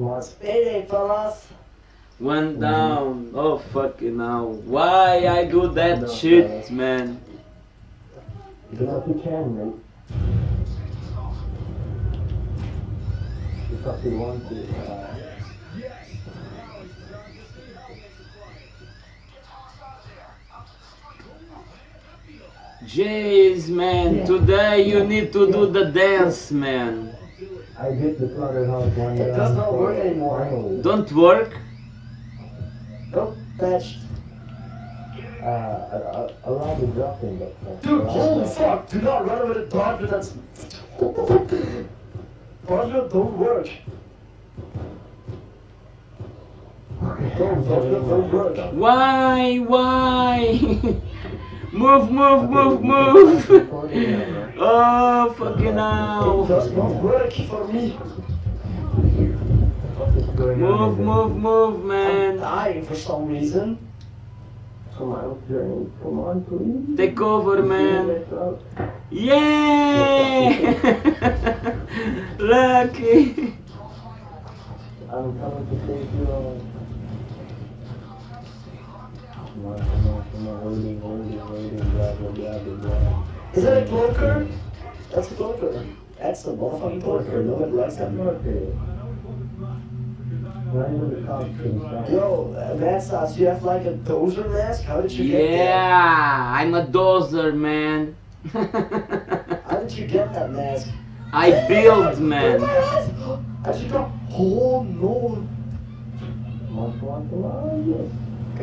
It's payday, us. Went down. Oh fucking hell. Why I do that No, shit, man? Because you can, mate. Because you want to. Uh, Jeez, man. Today you need to do the dance, man. I did the slaughterhouse one It does not work anymore. Finally. Don't work. Don't fetch. Uh, uh, allow the dropping, but. Dude, holy fuck! Do not run with a dodger that's. Dodger don't work. Don't, dodger don't work. Why? Why? move, move, move, move. Oh, fucking It hell. does not work for me. What is going on Move, move, move, man. dying for some reason. Come on, Journey. Come on, please. Take over, man. Yay! Lucky. I'm coming to save you. On, come on, come on, holding, holding, holding, blah, blah, blah, blah, blah. Is that a cloaker? That's a cloaker. That's a motherfucking cloaker. Nobody likes them. Okay. Not even the cops can stop. Yo, uh, Mansas, you have like a dozer mask? How did you get that? Yeah, I'm a dozer, man. How did you get that mask? I build, man. How did you got? Oh no!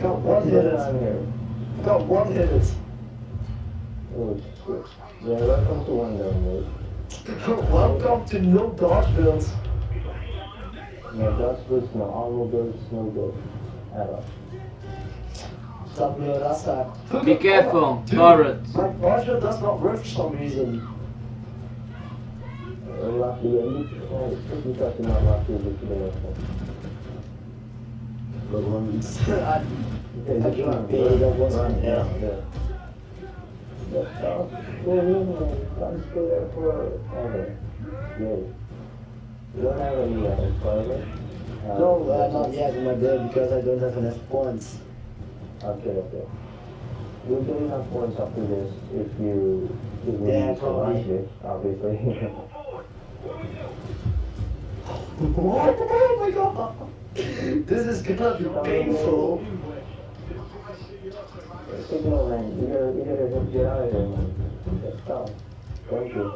Got one hit. on here. Got one hit. Oh. Yeah, welcome to one down, mate. Welcome to no dodge builds. No dust boots, no automobiles, no go. At all. Tabula rasa. Be careful, Dude, turret. My dodge does not work for some reason. Uh, Lucky, at least, uh, it's because you're not lucky with the weapon. But I just do run. not Go that one. Yeah. yeah. There. That's all. Go in and can't stay there forever. You don't have any toilet? Uh, No, not yet in my build because I don't have enough points. Okay, okay. You'll get enough points after this if you if you Yeah, use the probably. lunch dish, obviously. oh my god! This is gonna be painful. Signal man, you gotta, you gotta just get out of here, man. That's tough. Thank you.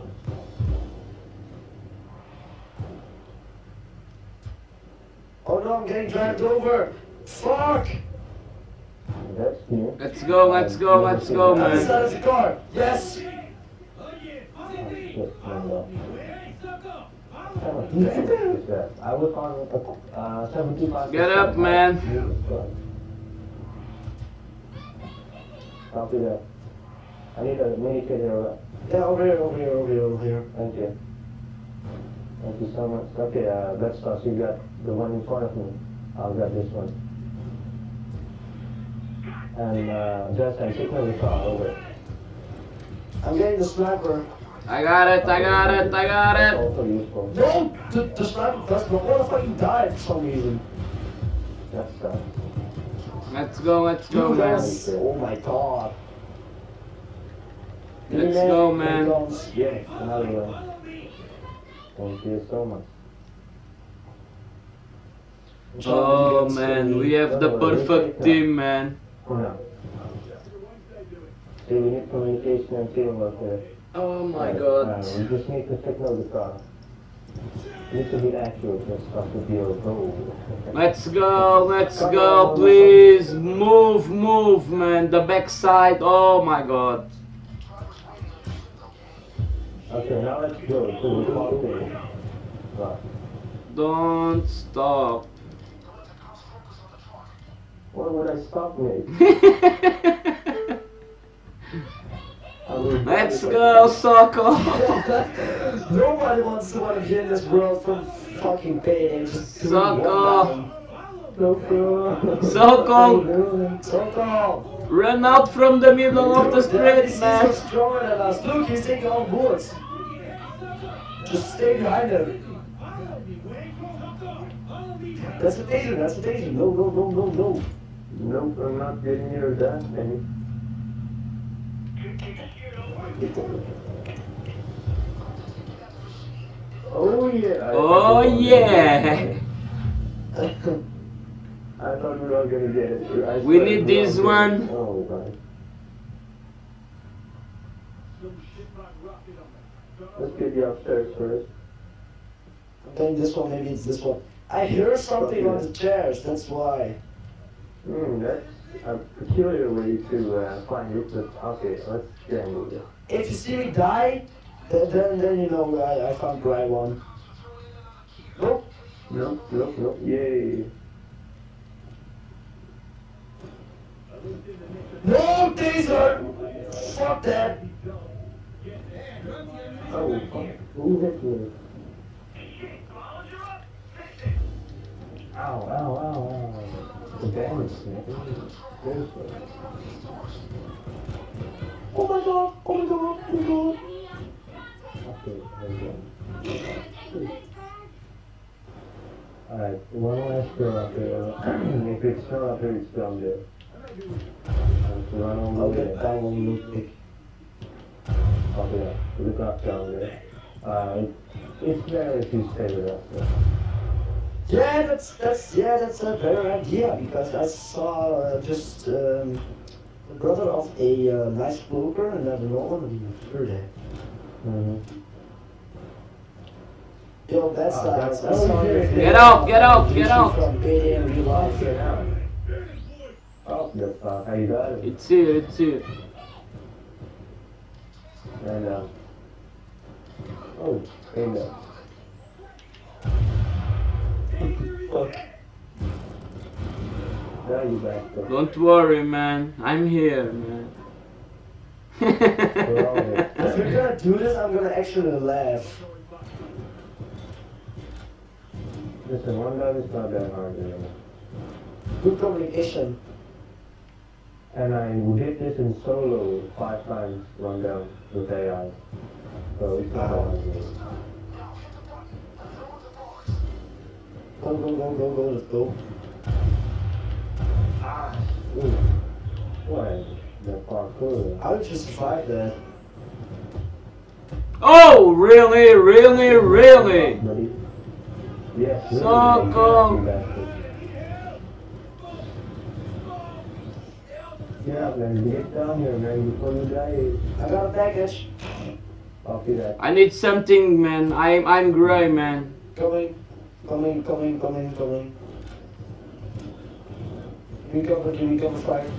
Oh no, I'm getting dragged over. Fuck! That's new. Let's go, let's go, let's go, man. inside of the car. Yes! Oh, shit, man, no. What kind of traffic is that? I was on uh, 75. Get up, man. Copy that. I need a mini kit here. Yeah, over here, over here, over here, over here. Thank you. Thank you so much. Okay, uh, let's toss. You got the one in front of me. I'll get this one. And uh, just and signal the car over. I'm getting the sniper. I got it, I got it, I got it. No! The, the sniper does not want to fucking die for some reason. That's. Let's go, let's go, man. Oh my god. Let's go, man. comes- Yeah, another one. Thank you so much. Oh man, we have the perfect team, man. Now. We need communication and teamwork. Oh my Uh, god. we just need to signal the car. Need to be accurate. That's supposed to be our goal. Let's go, let's go, please. Move, move, man. The backside, oh my god. Okay, now let's go to the. Right. Don't stop. Why would I stop me? Let's go, Soko. Nobody wants to want to get in this world from fucking payday. Just doing Soko. Soko. Soko, Soko. run out from the middle of the street, He's so man. stronger than us. Look, he's taking all bullets. Just stay behind him. That's a taser, that's a taser. No, no, no, no, no. Nope, I'm not getting near that many. Oh yeah. Oh yeah. I thought we were gonna get it. I We need this were one. Oh god. Let's get you upstairs first. Then this one, maybe it's this one. I hear something on the chairs, that's why. Hmm, that's a peculiar way to uh, find it, but okay, let's gamble. If you see me die, then, then, then you know I, I the right one. Nope. Nope, nope, nope, yay. No taser! Fuck that! Oh. Who hit me? Ow, ow, ow, ow. The damage. Oh my god! Oh my god! Oh my god! Okay, there we go. Alright, one last throw up there. if it's still up here, it's down there. Let's run on I'll get that one real quick. Oh yeah, look up down there. Uh, it's better if you stay with us. Yeah. That's that's yeah, that's a better idea because I saw uh, just um, brother of a uh, nice broker and never know one of you heard it. Mm-hmm. That's uh, that's- that's oh, how yeah. Get out, get out, get out. From payday in real life. Oh, the fuck, how you got it? It's here, it's here. And, uh, oh, cleaned up. Fuck. Uh, Don't worry, man. I'm here, man. We're all here. If we're gonna do this, I'm gonna actually laugh. Listen, one guy is not that hard anymore. Good communication. And I did this in solo five times run down with AI. So it's not that hard. Go, go, go, go, go, let's go. Ooh. What? The parkour. How did you survive that? oh, really, really, really? Really, So you cool. bastard. Get up, man. Get down here, man, before you die. I got a package. Copy that. I need something, man. I'm I'm gray, man. Coming, coming, coming, coming, coming. Give me cover, give me cover fire.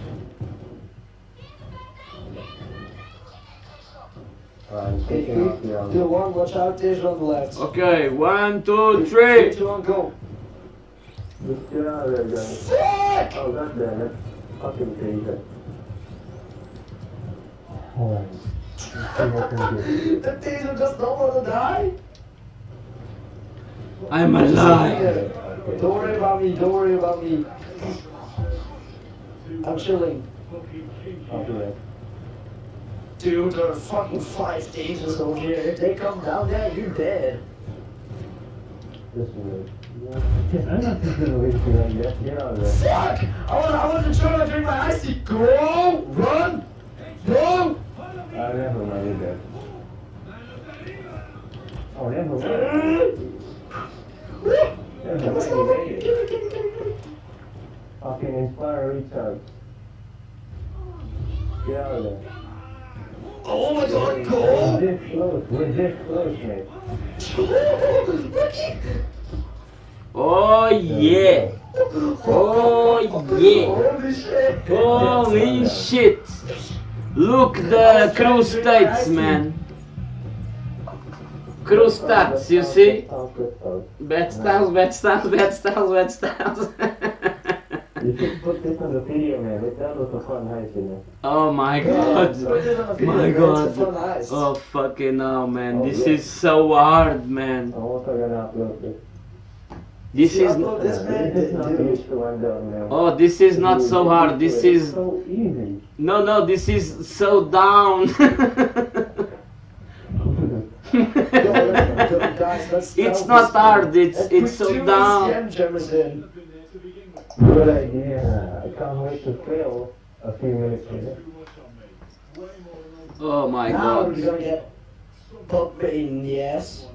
I'm Hey, taking off three, two, one, watch out, there's on the left. Okay, one, two, Three, three. two, one, go. Let's get out of there, guys. Fuck! Oh, god damn it. Fucking taser. Alright. Let's see what we can do. The taser does not want to die. I'm alive. Don't worry about me, don't worry about me. I'm chilling. Copy that. Dude, there are fucking five tasers over here. If they come down there, you're dead. Listen, man. I'm not just gonna leave you. Get out of there. Fuck! I was, I wasn't trying to drink my icy. Go! Run! Go! I never mind that. Oh, never mind. Never Come on, mind. Fucking inspire retard. Get out of there. Oh my god, go! We're this close. We're this close, mate. Oh yeah. Oh yeah. Holy shit! Look the crew states, man. Crew stats, you see? Bad styles, bad styles, bad styles, bad styles. You should put this on the video, man. It, that was a fun heist, you know. Oh my god. put it on a video, My man, god. It's a fun heist. Oh fucking hell, man. Oh, This yeah. is so hard, man. I'm also gonna upload this. This See, is. upload this, man, This is not the dude. issue man. Oh, this is not so hard. This is. so easy. No, no, this is so down. Yo, let's- guys, let's It's not hard, it's- it's so down. ECM jammers in. Good idea. I can't wait to fail a few minutes later. oh my now god. we're gonna get pop in the ass.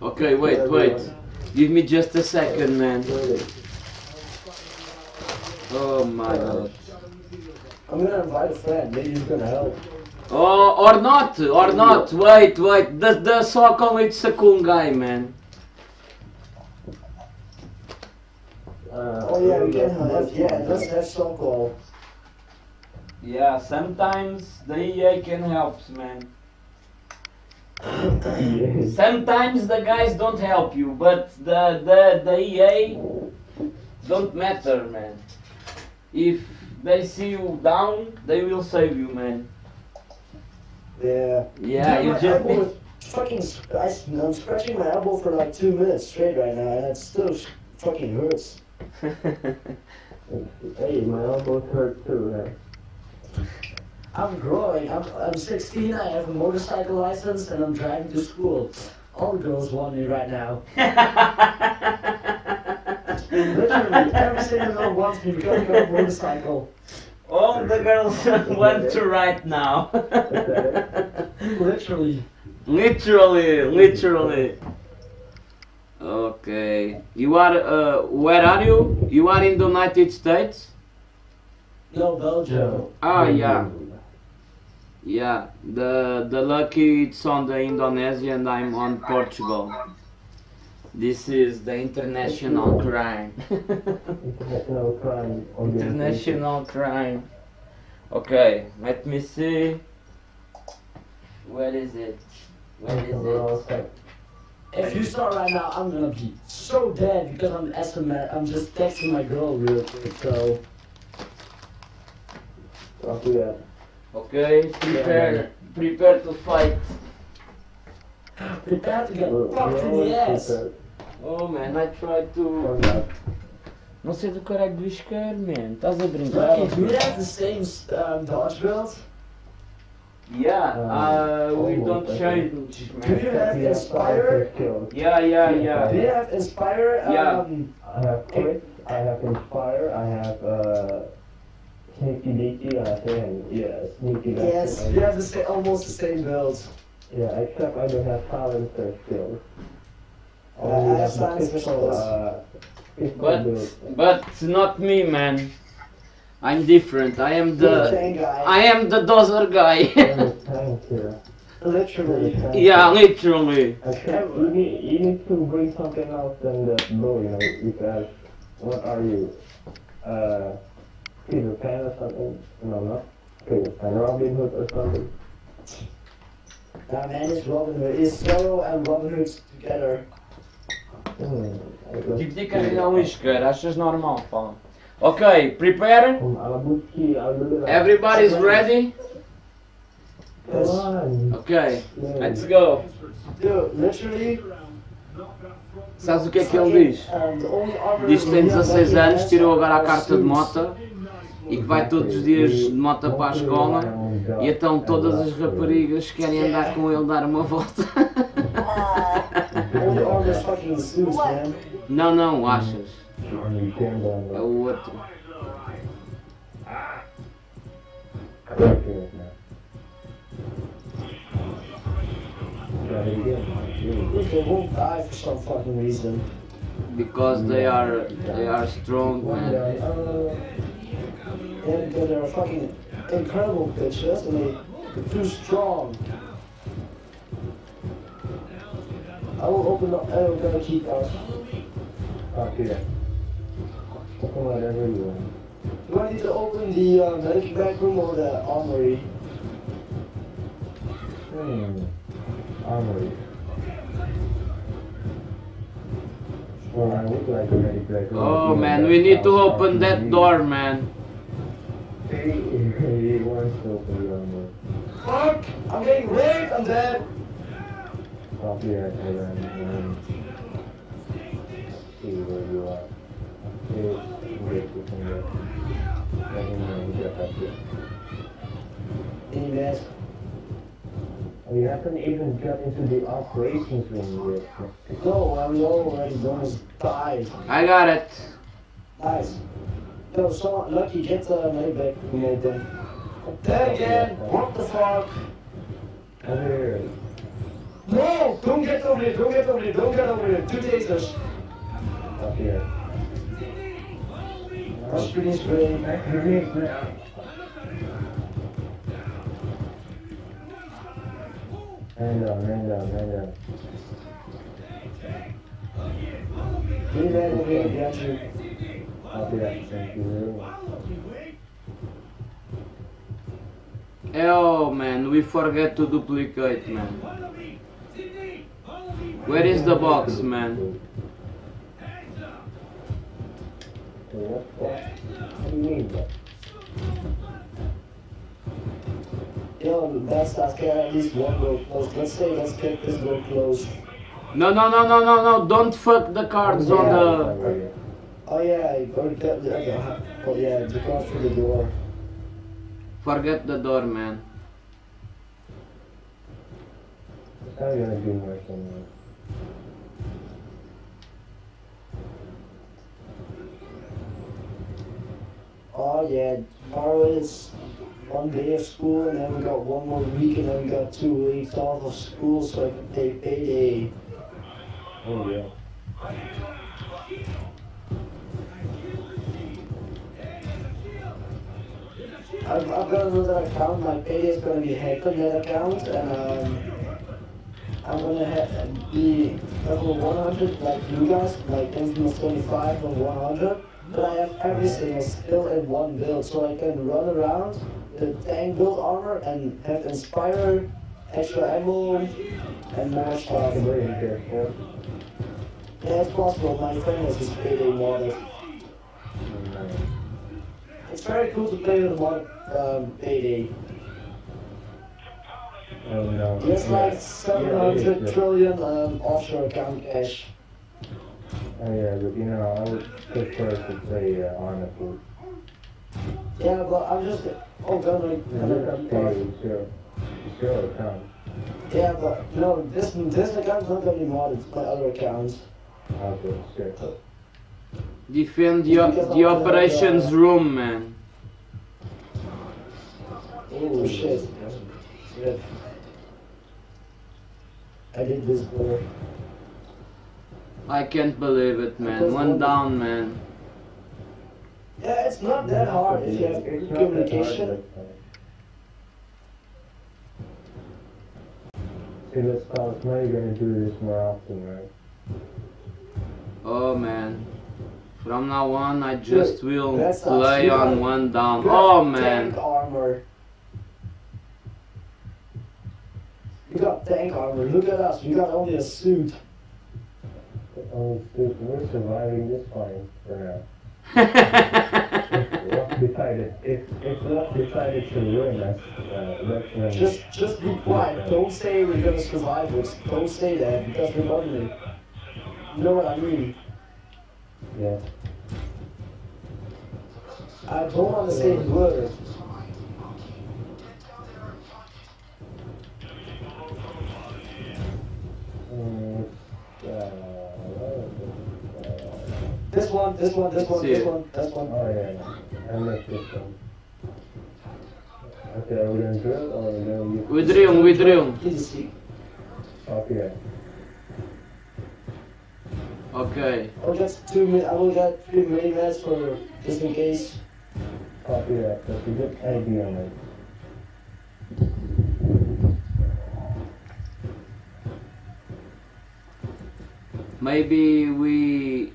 Okay, wait, wait. Give me just a second, man. Oh my uh, god. I'm gonna invite a friend, maybe he's gonna help. Oh, or not, or not. Wait, wait. The the Sokol it's a cool guy, man. Oh yeah, we can really, have, yeah, let's have some call. Yeah, sometimes the EA can help, man. Sometimes the guys don't help you, but the the the EA don't matter, man. If they see you down, they will save you, man. Yeah. Yeah, Dude, you just elbow fucking. I, I'm scratching my elbow for like two minutes straight right now, and it still fucking hurts. Hey, my elbows hurt too, man. I'm growing. I'm, I'm 16. I have a motorcycle license, and I'm driving to school. All the girls want me right now. Literally, every single girl wants me because I got a motorcycle. All the girls want to right now. Literally. literally, literally. Okay. You are, uh, where are you? You are in the United States? No, Belgium. Ah, yeah. Yeah. The, the lucky it's on the Indonesia and I'm on Portugal. This is the international crime. International crime international crime. Okay, let me see. Where is it? Where is it? Set. If you start right now, I'm gonna be so dead because I'm SMS. I'm just texting my girl real quick. So Copy that. Okay, prepare, prepare to fight. prepare to get We're- fucked we're in the ass. prepared Oh man, I tried to. for that. Não sei do caralho do isqueiro, man. Estás a brincar? Lucky, do we have the same um, dodge build? Yeah, uh, we don't change, Do you have We have Inspire? five skills. Yeah, yeah, Do yeah. you have Inspire? Yeah. Um, I have quick, I have inspire, I have uh, sneaky deaky, I think, yeah, sneaky deaky. yes, you have the sa- almost the same build. Yeah, except I don't have silencer skills. Uh, I have the silencer pistol, skills. Uh, pistol But build. but not me, man. I'm different. I am You're the guy. I am the dozer guy. I'm a tank here. Literally. Yeah, literally. Except you need, you need to bring something else than the bow, you know, because what are you? Uh, Peter Pan or something? No, not Peter Pan, Robin Hood or something? Nah, man, it's Robin Hood. It's Zorro and Robin Hood together. Hmm, I guess- Tipo de carregar isqueiro, achas normal, pá. Ok, prepare. Alabuski, Alabula. Everybody's ready? Come on. Ok, man. let's go. Sabes o que é que ele diz? Diz que tem we have 16 left anos, tirou agora a carta de moto e que vai todos os dias de moto para a escola. E então todas as raparigas querem andar com ele dar uma volta. Only armor is fucking suits, man. Não, não, achas? É o outro. Dude, they won't die for some fucking reason. Because they are they are strong, man. Uh, yeah, because they're fucking incredible bitches and they too strong. I will open up. I'm gonna keep us. Whatever you want. Do I need to open the uh, medic back room or the armory? Hmm. Armory. Well, I would like to ready play. Oh man, we need to open that door, man. He, he wants to open the door. Fuck! I'm getting raped, I'm dead! Copy that, and then see where you are. Okay, wait, you can get. Let him know you get up here. Any mess? We haven't even got into the operations room yet. No, I'm already almost died. I got it. Nice. Yo, so lucky, get the Maybach room open. Dead again! What the fuck? Over here. No! Don't get over here, don't get over here, don't get over here. Two tasers. Up here. Man down, man down, man down. Leave that over here, got you. Copy that, thank you very much. Oh man, we forget to duplicate, man. Where is the box, man? What, do you mean, bro? Yo, that's at least one closed. Let's say let's get this closed. No, no, no, no, no, no! Don't fuck the cards on the. Oh yeah, I already got the other. Oh yeah, through the door. Forget the door, man. It's not gonna anyway. Oh yeah, tomorrow is one day of school and then we got one more week and then we got two weeks off of school so I can take payday. Oh yeah. I've, I've got another account, my payday is gonna be hacked on that account and um, I'm gonna ha- be level 100 like you guys, like Infamous 25 and 100. But I have every single skill in one build so I can run around the tank build armor and have Inspire, extra ammo, and more stuff. Yeah, it's possible. My friend has his payday modded. It's very cool to play with mod um, payday. uh, oh no. There's Yeah. like Yeah, 700 it is, trillion um, offshore account cash. Oh yeah, but you know, I would prefer to play uh, honestly. Yeah, but I'm just. Oh, gonna. Yeah, look up to you, sure. Sure, account. Yeah, but no, this this account's not gonna be modded. It's my other accounts. Okay, sure. Defend the, the operations room, man. Oh shit. Shit. I did this before. I can't believe it, man. One down, man. Yeah, it's not that hard if you have good not that hard, communication. See, let's start. Now you're gonna do this more often, right? Oh man. From now on, I just will play You on got- one down. You Oh got man. Tank armor. You got tank armor. Look at us. We got only a suit. We're surviving this fine for now. Decided, if, if luck decided to ruin us, uh. Just, just be quiet. Don't say we're gonna survive this. Don't say that because we're ugly. You know what I mean? Yeah. I don't want to say word. Mm, uh, uh, This one, this one, this one, this one, this one. oh yeah, I missed this one. Okay, are we gonna drill or are we gonna use... We drill, we drill. Okay. Okay. I'll get two min. I will get three mini mats for just in case. Copy that, that's a good idea, mate. Maybe we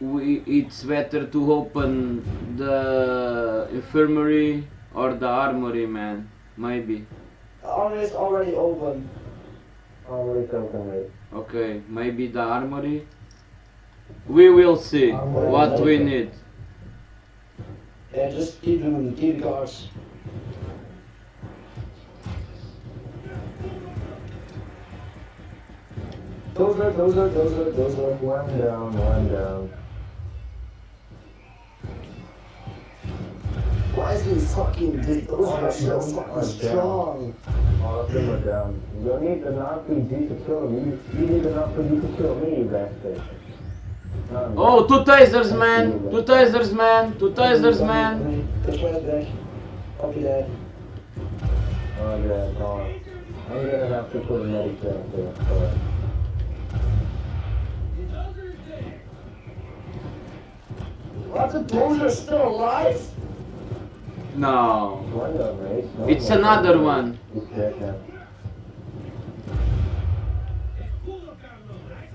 we it's better to open the infirmary or the armory, man. Maybe. The armor is already open. Always open, mate. Okay, maybe the armory. We will see what we need. Yeah, just keep them, keep the cards. Those are, those are, those are, those are. One down, one down. Why is he fucking, dude, those are so fucking strong. All of them are down. You don't need an RPG to kill me. You, you need an RPG to kill me, you bastard. Oh, two tasers, man! Two tasers, man! Two tasers, man! Push right back. Copy that. Oh, yeah, come on. I'm gonna have to put a medic down there.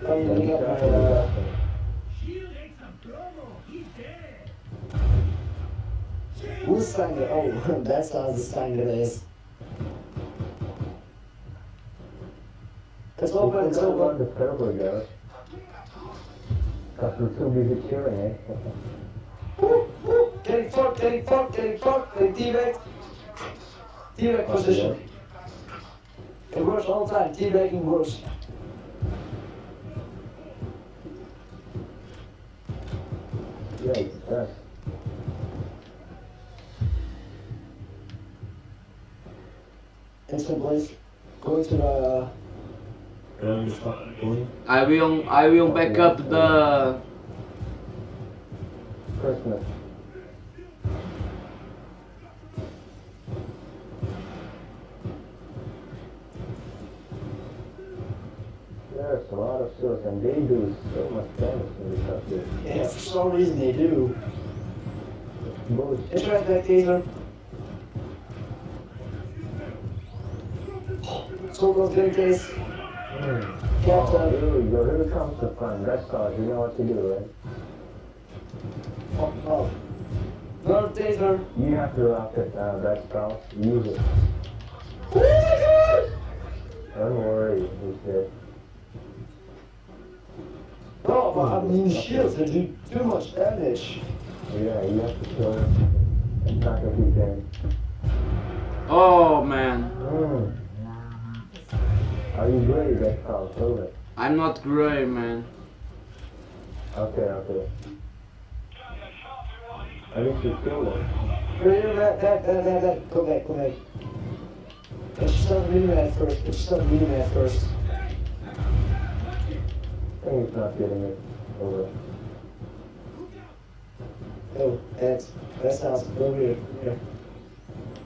Come, Yeah, we he's got my, got him, uh, he's who's Stanger? Oh, that's how the Stanger is. It's got him. open, it's He's one open. of the purple guys. Cause we're too busy cheering, eh? Getting fucked, getting fucked, getting fucked, getting teabagged. Teabag position. It works all the time, teabagging works. Yeah, he's dead. Instant place. Going to the. Um, I will I will back up the Christmas. There's a lot of suits and they do so much damage in this country. Yeah, for some reason they do. Bullshit. It's right back, taser. Solo's getting case. Oh, Captain. here we go. Here comes the fun. Red Stars, you know what to do, right? Oh, oh. Another taser. You have to rock it, uh, Red Stars. Use it. Oh my god! Don't worry, he's dead. No, but I mean shields, they do too much damage. Yeah, you have to kill him. It's not gonna be dead. Oh man. Mm. Are you ready, Red Stars? Over. I'm not gray man. Okay, okay. I think killed him. Rear, back, back, back, back, back. Back, go back. Let's start reading that first. Let's start reading that first. I think he's not getting it. Over. Oh, that's, that sounds here.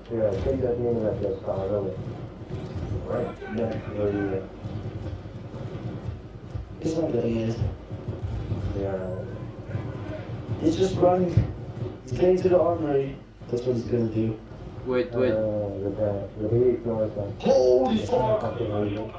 Yeah, take that mini at Red Stars. Over. Right, that's where you are. Not getting. Yeah. He's just running. He's getting to the armory. That's what he's gonna do. Wait, Uh, wait. the the he ignores them. Holy It's fuck! not fucking.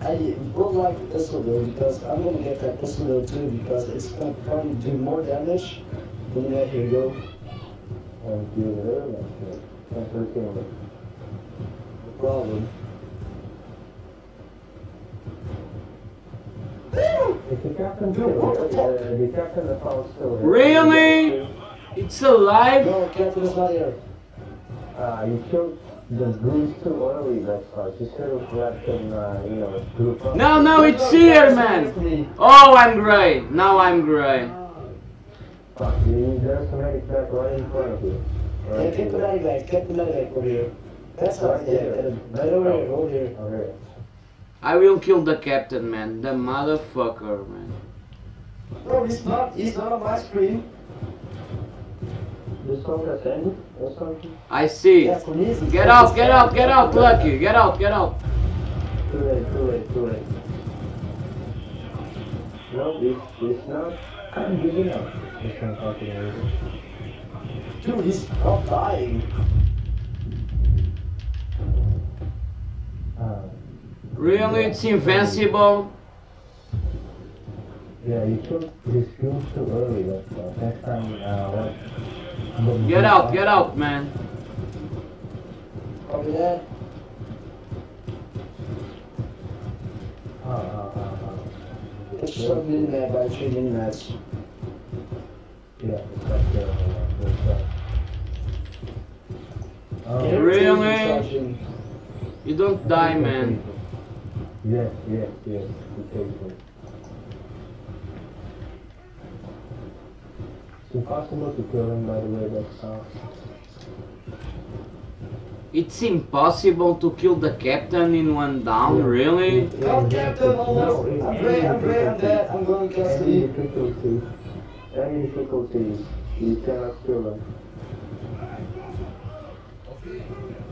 I would like this one though because I'm gonna get that pistol though too because it's gonna probably do more damage than that. Here you go. And you there, man. Thanks for. No problem. Is the captain still? Uh, the captain is all still. Really? It's alive? No, Captain is not here. Uh, you killed the goose too early, that's why. You should have let them, uh, you know, group up. No, no, it's here, man. Oh, I'm gray. Now I'm gray. Fuck, you, there's a medic back right in front of you. Yeah, Right keep the here. money back. Keep the money back over here. That's not Right here. Right over here. Over here. Okay. I will kill the captain, man. The motherfucker, man. No, he's not. He's not on my screen. This song has ended or something? I see. Yeah, for me, it's Get out, get out, get out, Lucky. Get out, get out. Too late, too late, too late. No, it's, it's not. I'm giving up. It's not fucking. Dude, he's not dying. Really? It's invincible? yeah, you took this goose too early, that's why. Next time, uh, what? Get out, get out, man. Copy that. Ah, ah, ah, ah. It's shoved in there by three minutes. Yeah, it's right there. uh, it's right. Oh, Really? You don't die, man. Yes, yes, yes. He takes. It's impossible to kill him by the way that's how. It's impossible to kill the captain in one down, Yeah. really? Come, Captain, hold No, on. it- I'm it- I'm it- I'm dead. I'm going to Any sleep. difficulty, any difficulty, you cannot kill him.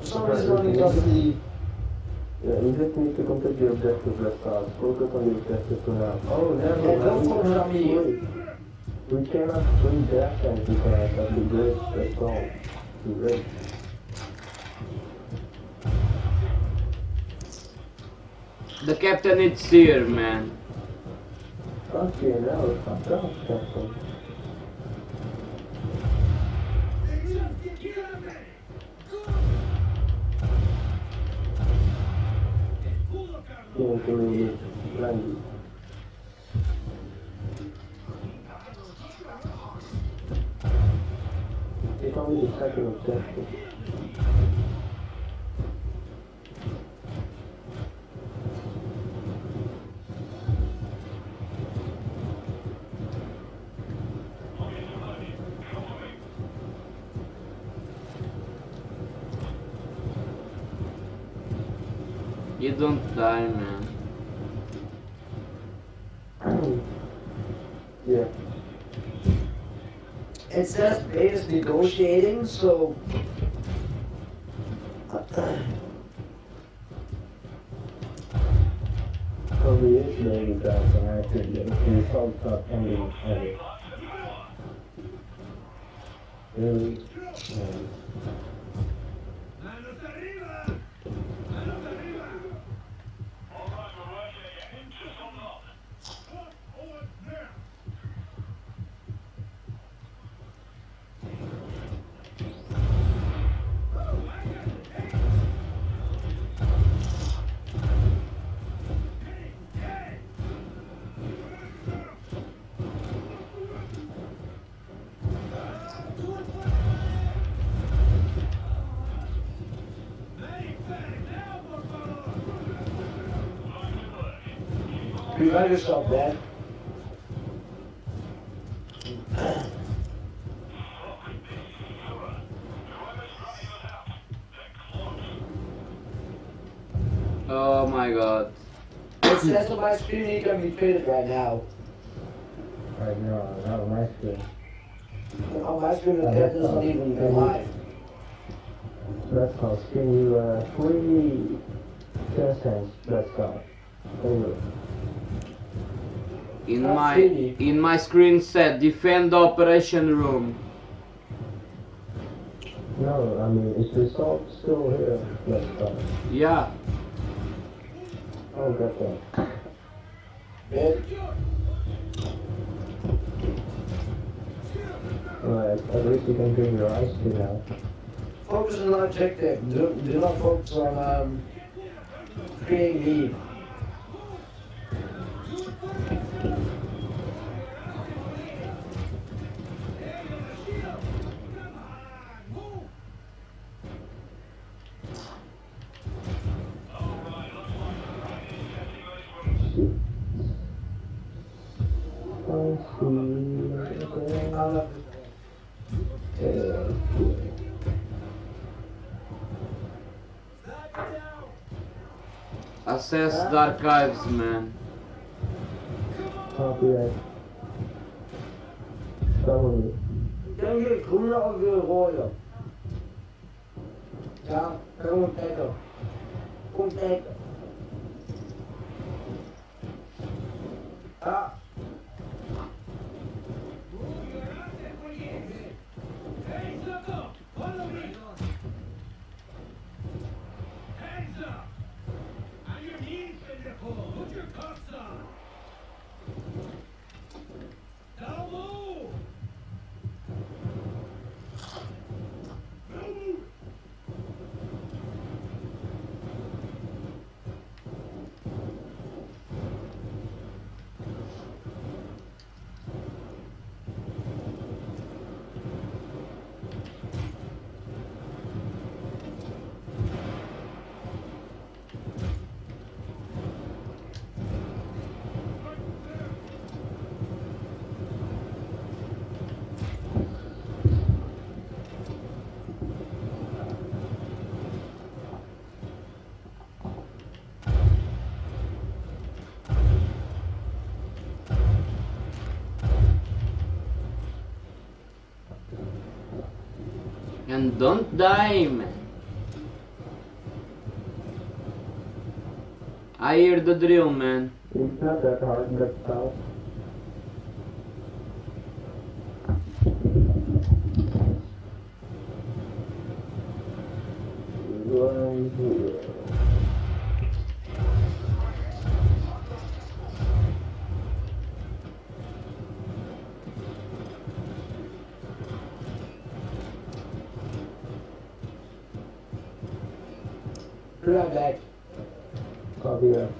For some reason, I'm to sleep. Yeah, you just need to complete the objective, let's. Focus on the objective for now. Oh, never Yeah, don't mind. We focus cannot on me. wait. We cannot bring death and we cannot have the great, that's all. Great. The captain is here, man. Fuck you, now it's fucked up, Friendly. It's the second objective. You don't die, man. yeah. It says beta's negotiating, so. Uh, probably is maybe guys and I think that the results are ending early. Really? Yeah. Revive yourself, Dad. Oh my god. It says on my screen you can be traded right now. Right now, not on my screen. On my screen, the dead isn't even alive. That's how can you uh, free chance that's how. Over. In Not my really. in my screen said defend the operation room. No, I mean, is the salt still here? Let's start. Yeah. Oh, got that. Dead. Alright, at least you can drink your ice tea now. Focus on the objective. Do, do not focus on um, creating need. Access the archives, man. Copyright. Felony. Den hier groene rode. Ja, kom kijken. Kom kijken. Ja. Hands up! Follow me! Hands up! On your knees, pendejo! Put your cuffs on! Don't move! No move! And don't die, man. I hear the drill, man. It's not that hard, that stuff. Be right back. Copy that.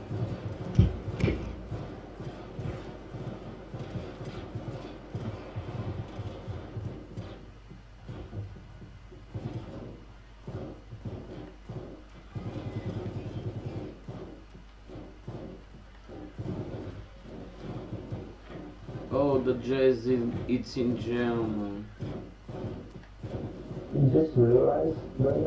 Oh, the jazz is it's in jail, man. You just realized right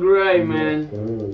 Gray, man. Mm.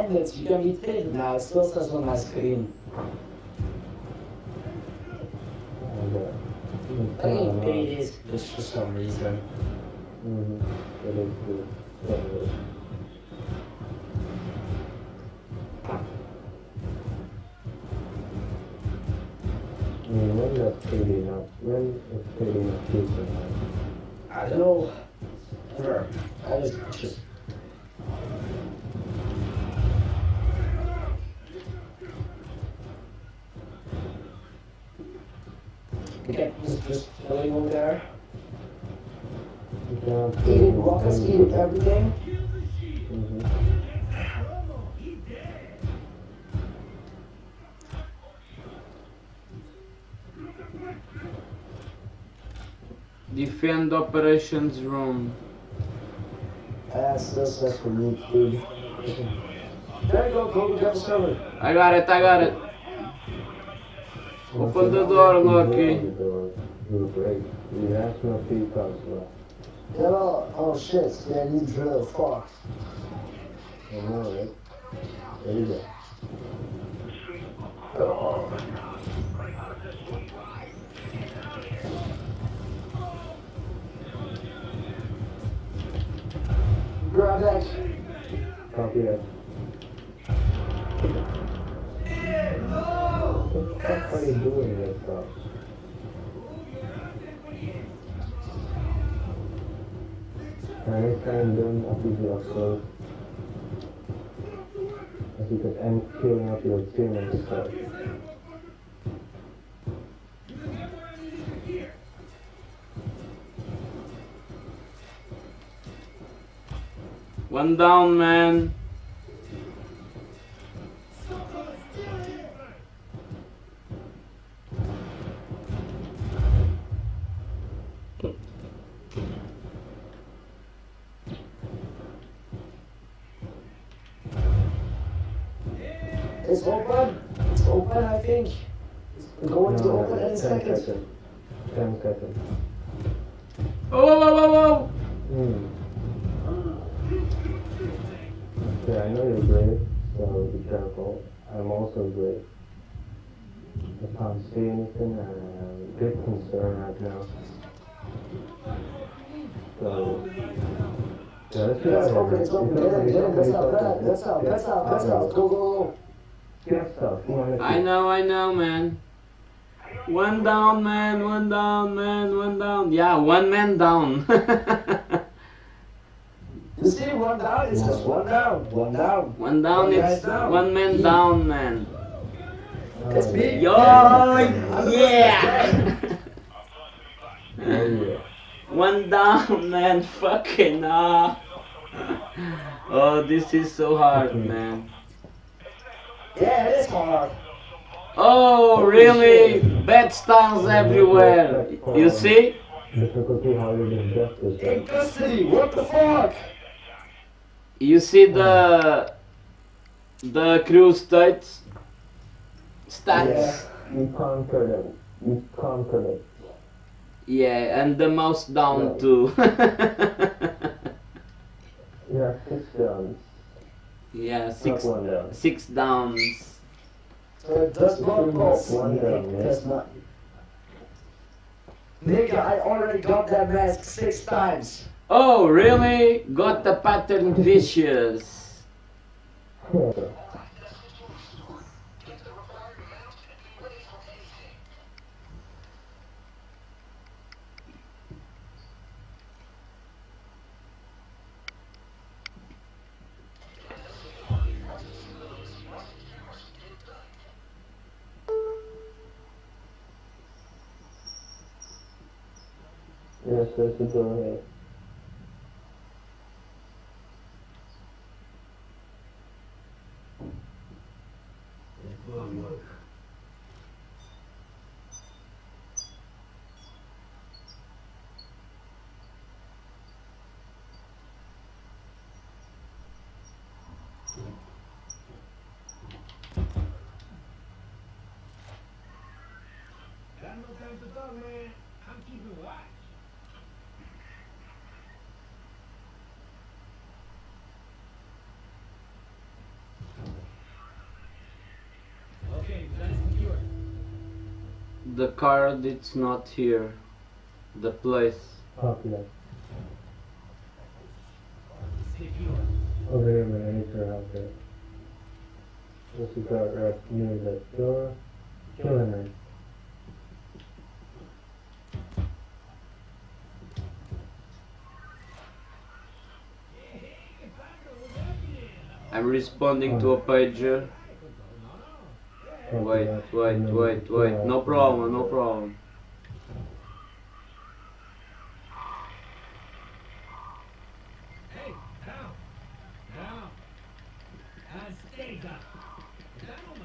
Assault is ended. You can be treated now. It still says on my screen. I didn't pay this just for some reason. It is good. I mean, when that's pretty enough, when it's pretty enough decent, I don't know. Defend operations room. That's this that's for me, dude. There you go, Kobe got discovered. I got it, I got it. Open the door, Loki. The door. You're great. You have no peacocks left. Yeah, well, oh shit, yeah, need drill, fuck. I know, right? There you go. Grab that. Copy that. What the fuck are you doing with this stuff? And next time don't abuse your clothes. As you could end killing up your team and stuff. One down, man. It's open. It's open, I think. It's going to open any 10 second. seconds. 10 seconds. Oh, whoa, whoa, whoa, whoa! Hmm. Yeah, I know you're brave, so be careful. I'm also brave. I see anything, I'm a bit concerned right now. So, yeah, let's Yeah, get it's out open, of it's here. open. It's Get in, get in, open, that's it's out, open. that's that's out, that's out, that's out. Go, go, go. Get stuff. Let's I know, I know, man. One down, man. One down, man. One down. Yeah, one man down. You see, one down, it's just one down, one down. one down, One it's down. one man down, man. It's me. Yo, yeah! One down, man. Fucking ah. Oh, this is so hard, man. Yeah, it is hard. Oh, really? Bad styles everywhere. You see? Difficulty harder than justice. In custody, what the fuck? You see the the crew states stats. You conquer them. You conquer them. Yeah, and the mouse down too. yeah, six downs. yeah, six down. six downs. So it does not go. One down, It yeah. does not. Nigga, I already got that mask six times. Oh, really? Got the pattern vicious. yes, there's a door here. Got no time to talk, man. I'm keeping watch. Okay, that's secure. The card it's not here. The place. That. Secure. Over here, man. I need your help there. This is got right near that door. Killing her. I'm responding to a pager. Wait, wait, wait, wait. No problem, no problem. Hey, now, now. Stay down. Down on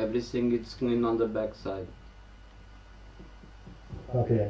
Everything is clean on the backside. Copy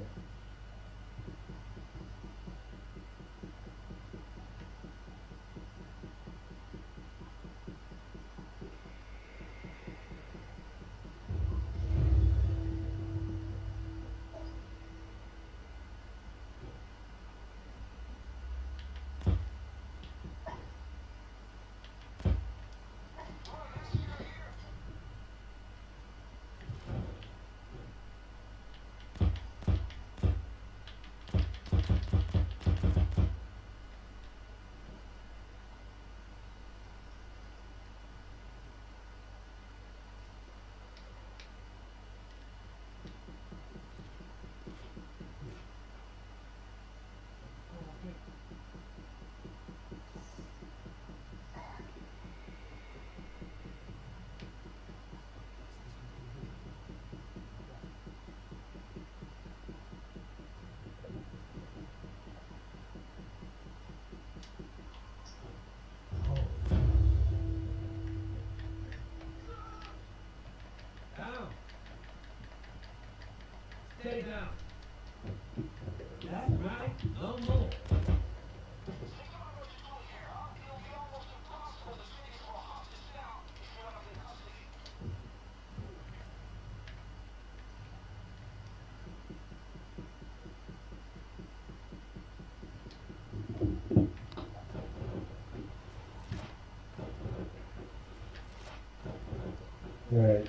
Alright,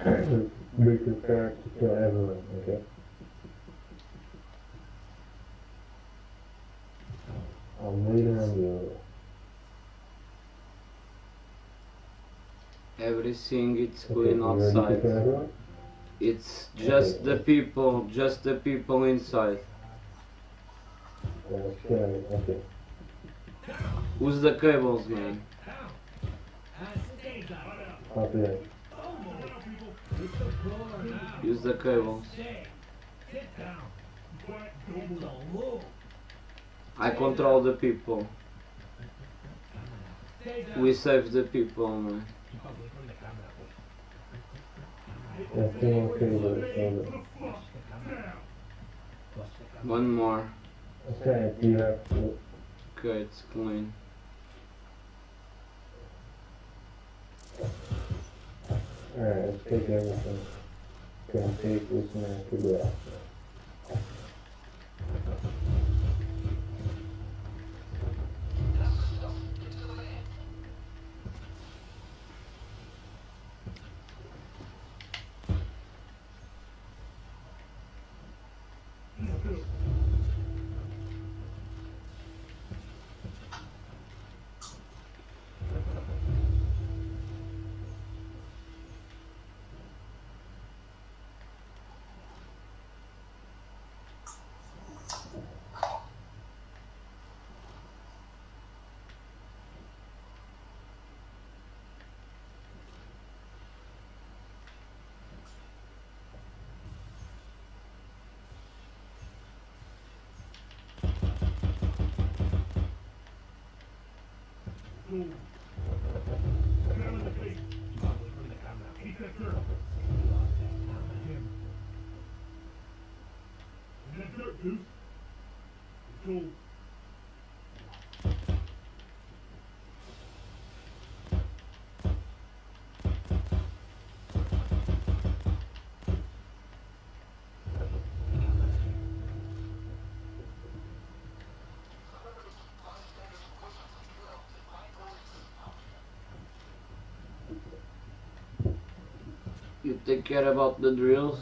be prepared to kill everyone, okay? I'm waiting on you. Everything it's Okay, going you ready to kill outside. It's just the people, just the people inside. Yeah, kill everyone, okay. Who's the cables, man? Down. And Use the move. I control the people. We save the people, man. One more. Okay, it's clean. Alright, let's take everything. Can take this man to the You take care about the drills.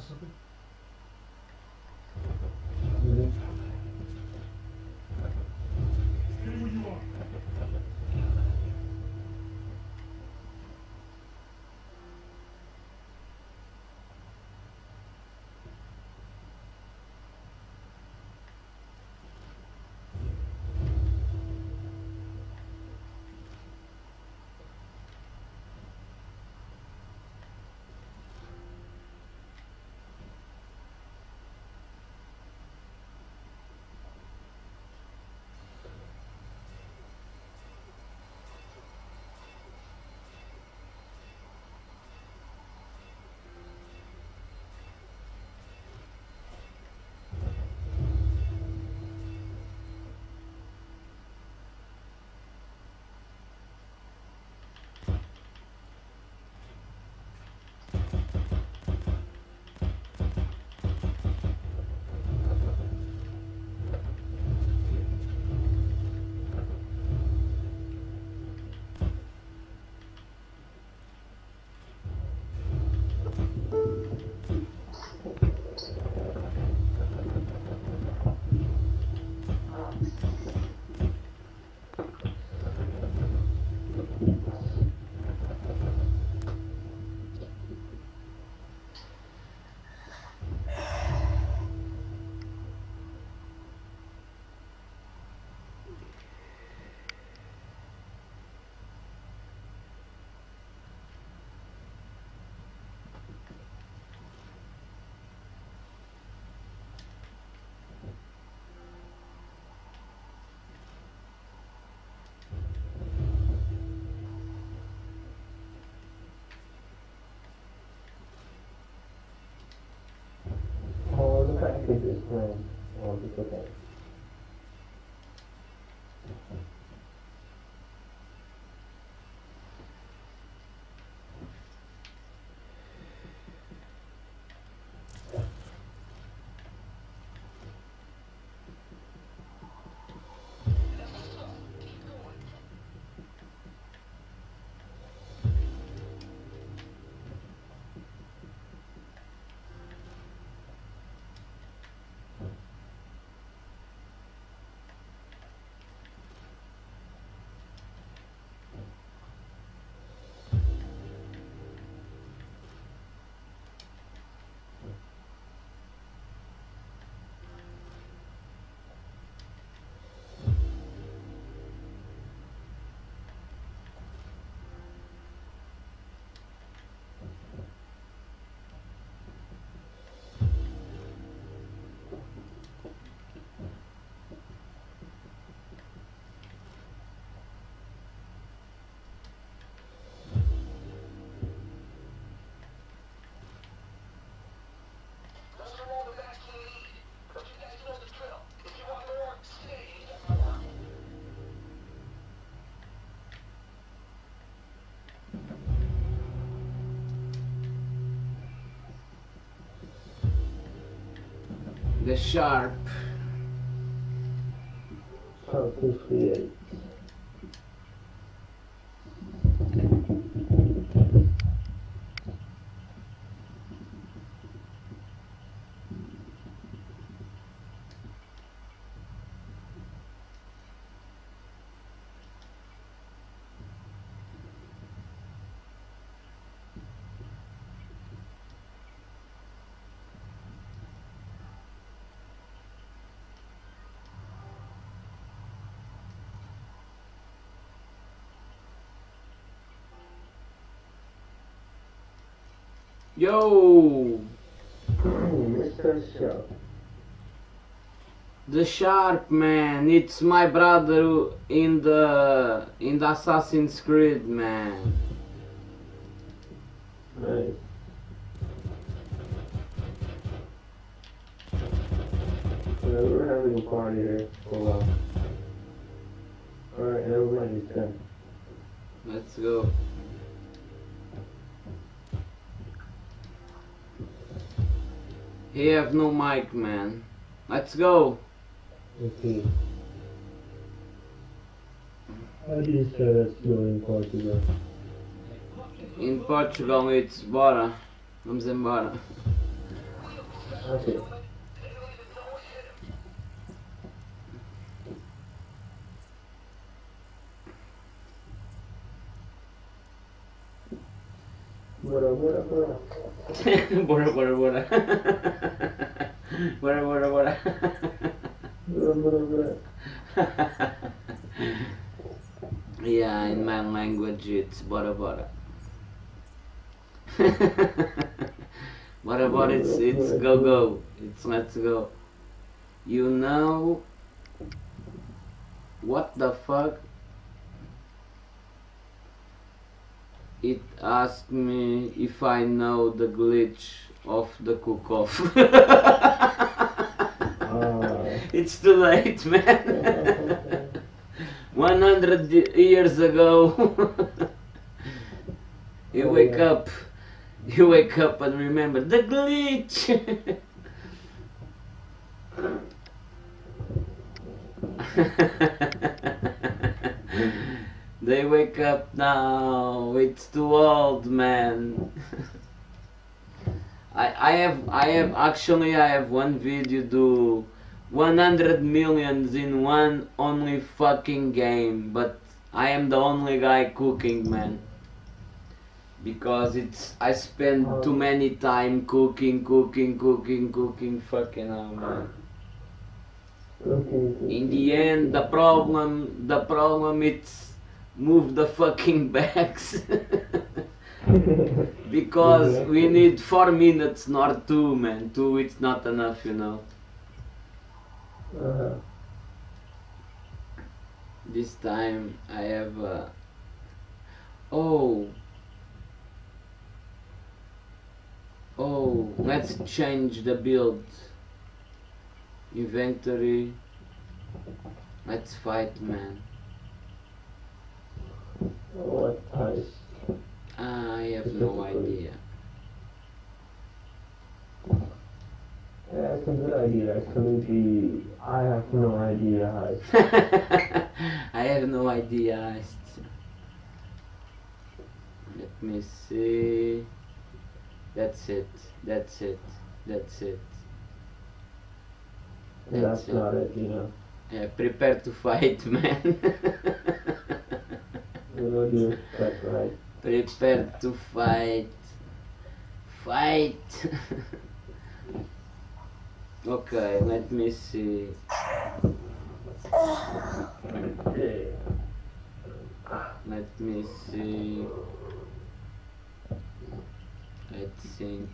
Kid is playing. Oh, The sharp. So, 238. Yo! Mr. Sharp. The sharp man, it's my brother in the in the Assassin's Creed man. Nice. Yeah, we're having a party here for a while. Alright, everybody's done. Let's go. He have no mic man. Let's go. Okay. How do you say let's in Portugal? In Portugal it's bora. Vamos embora. Okay. Bora, bora, bora. bora, bora, bora. bora, bora, bora. Bora, bora, yeah, in my language it's bora bora. bora bora, it's, it's go go. It's let's go. You know what the fuck? It asked me if I know the glitch of the cook off. Ah. it's too late, man. 100 years ago. you wake up, you wake up and remember the glitch. they wake up now. It's too old, man. I I have I have actually I have one video do 100 millions in one only fucking game, but I am the only guy cooking, man. Because it's I spend too oh. many time cooking, cooking, cooking, cooking, fucking hell, man. In the end, the problem, the problem, it's move the fucking bags. because we need four minutes, not two, man. Two, it's not enough, you know. uh-huh. This time I have. Uh... Oh. Oh, let's change the build. Inventory. Let's fight, man. What type? I have no idea. Yeah, it's a good idea. Actually, I have no idea. I have no idea. Let me see. That's it. That's it. That's it. That's That's it. not it, you know. Yeah, prepare to fight, man. What do you expect, right? Prepare to fight. Fight. okay, let me see. Yeah. Let me see. I think.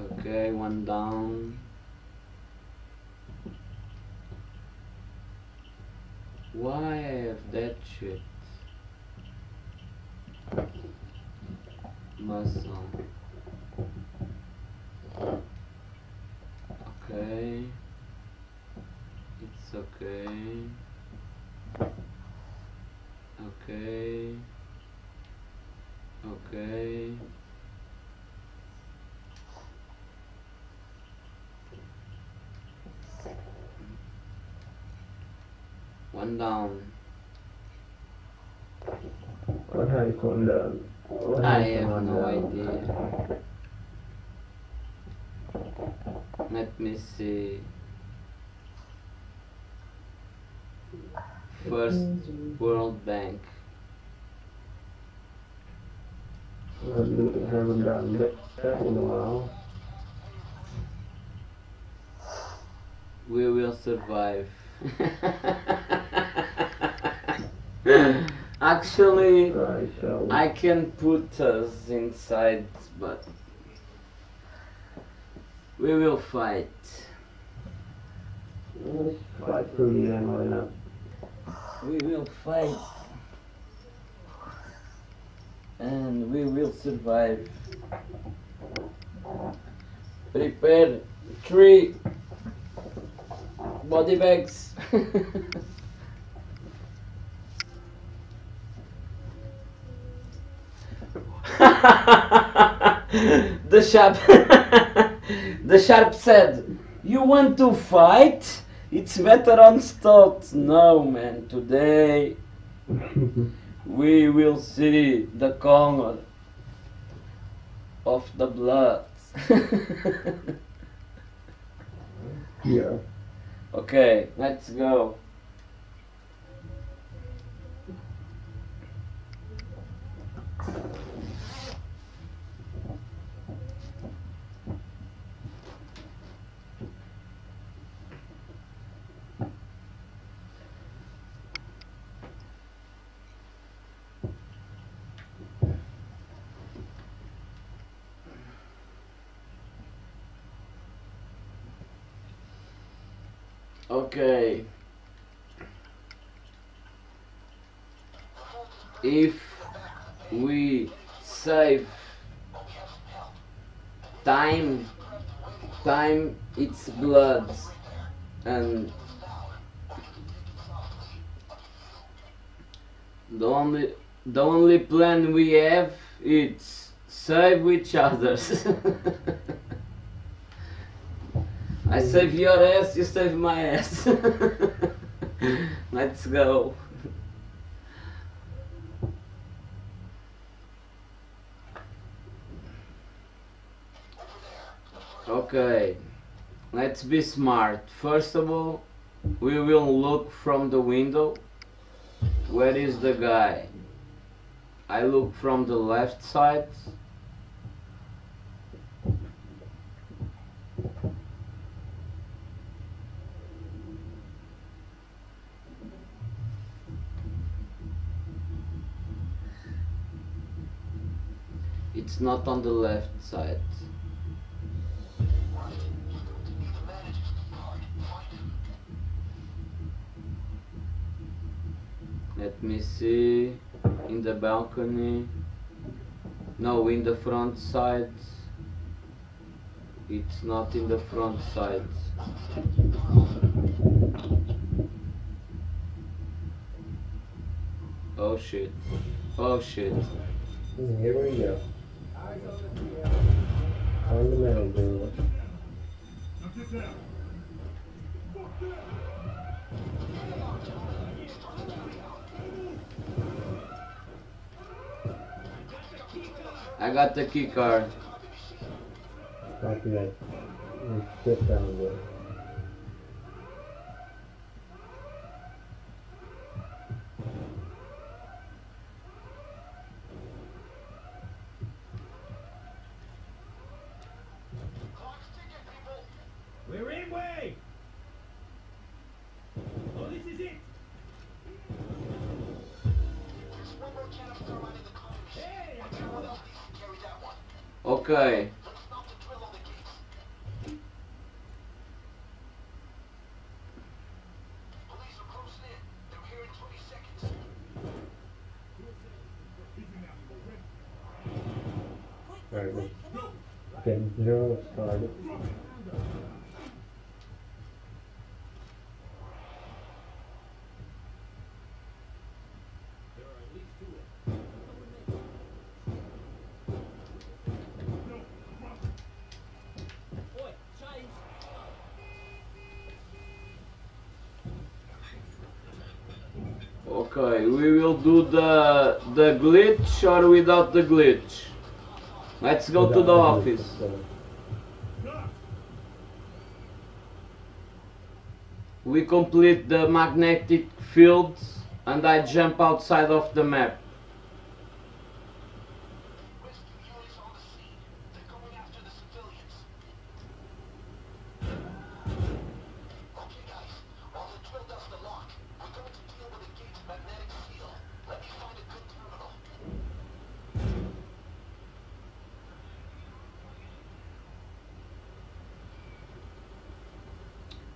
Okay, one down. Why I have that shit? Muscle. Okay. It's okay. Okay. Okay. One down. What have you down? I have no idea. Let me see. First World Bank. Haven't done that in a while. We will survive. Actually, Right, I can put us inside, but we will fight. let's fight through the end, why not? We will fight. And we will survive. Prepare three body bags. the sharp the sharp said you want to fight? It's better on stout no man today. We will see the color of the blood. Yeah. okay let's go Okay. If we save time, time it's blood and the only the only plan we have is save each others. I save your ass, you save my ass. Let's go. Okay, let's be smart. First of all, we will look from the window. Where is the guy? I look from the left side. It's not on the left side. Let me see in the balcony. No, in the front side. It's not in the front side. Oh shit. Oh shit. Here we go. The manager. I got the key card. Copy that. Sit down there. Do the the glitch or without the glitch. Let's go to the Without office. We complete the magnetic fields and I jump outside of the map.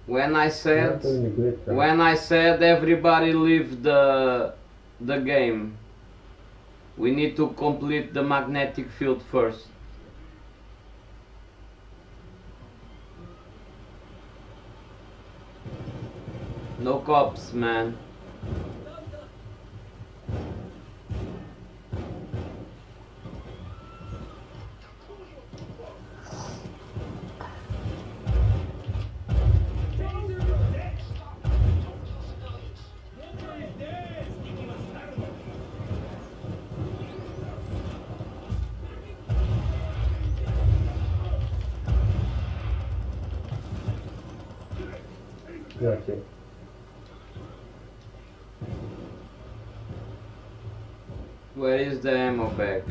When I said not doing the glitch, right? when I said everybody leave the the game, we need to complete the magnetic field first. No cops, man. Where is the ammo bag?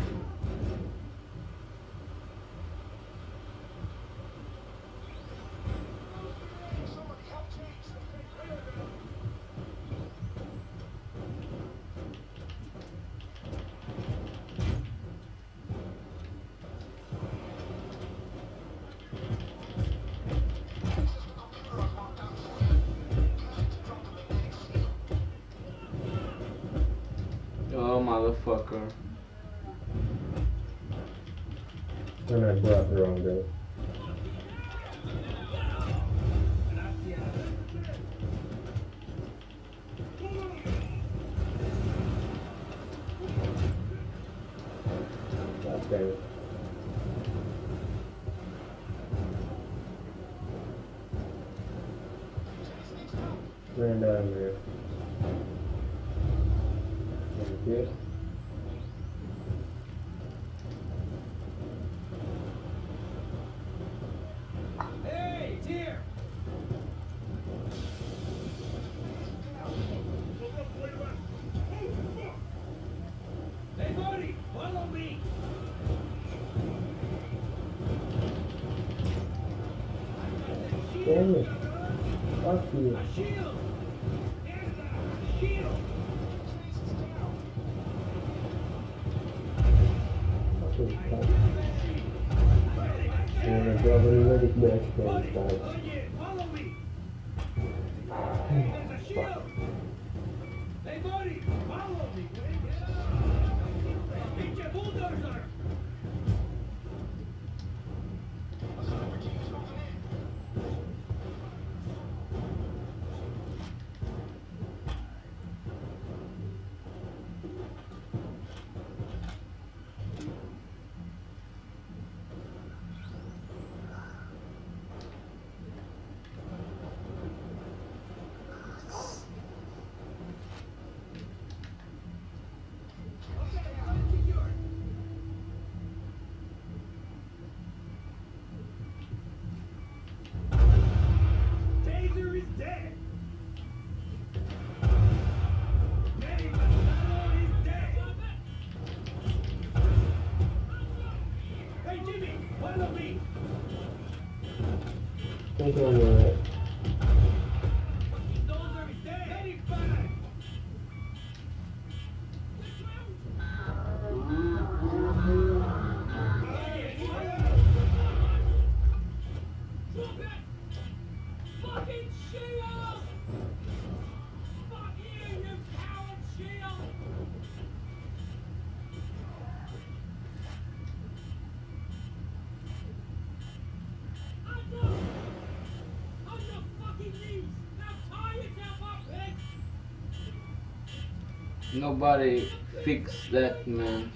Nobody fix that man.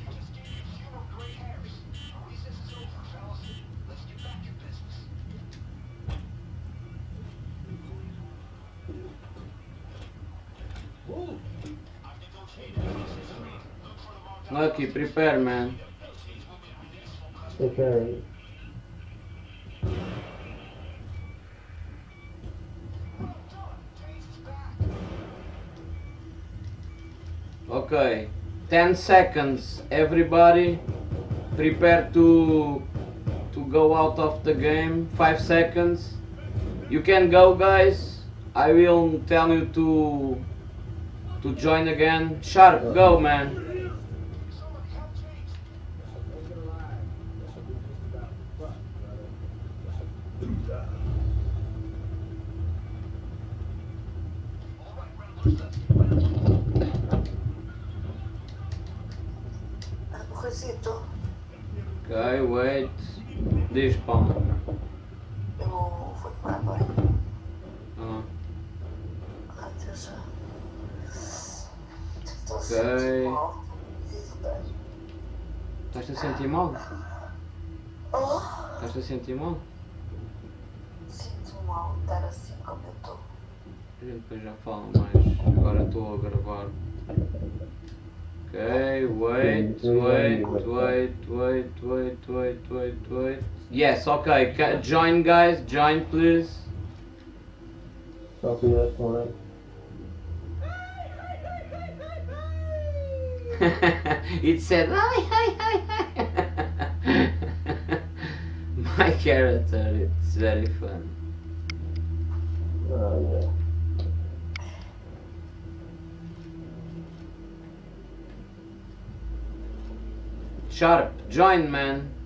Lucky, prepare man. Prepare. 10 seconds everybody prepare to to go out of the game. 5 seconds. You can go guys. I will tell you to to join again. Sharp go man. montar assim como eu estou. Depois já falo mais. Agora estou a gravar. Ok, wait, wait, wait, wait, wait, wait, wait, wait. Yes, okay. Join, guys. Join, please. Copy that point. it said, hi, hi, hi, hi. My character, it's very fun. Sharp, Join, man.